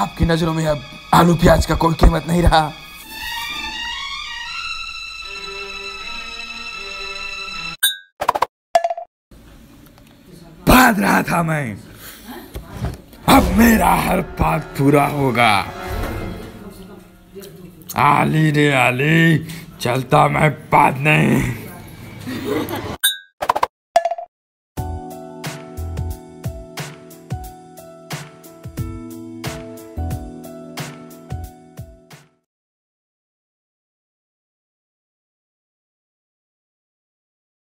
आपकी नज़रों में अब आलू प्याज का कोई कीमत नहीं रहा। बात रहा था मैं। अब मेरा हर बात पूरा होगा। आली रे आली, चलता मैं बाद नहीं।